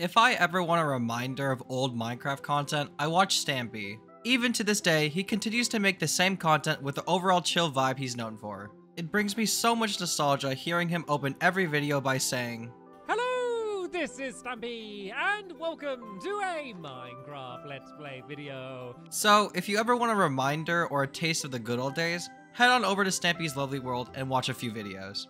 If I ever want a reminder of old Minecraft content, I watch Stampy. Even to this day, he continues to make the same content with the overall chill vibe he's known for. It brings me so much nostalgia hearing him open every video by saying, Hello, this is Stampy, and welcome to a Minecraft Let's Play video. So, if you ever want a reminder or a taste of the good old days, head on over to Stampy's Lovely World and watch a few videos.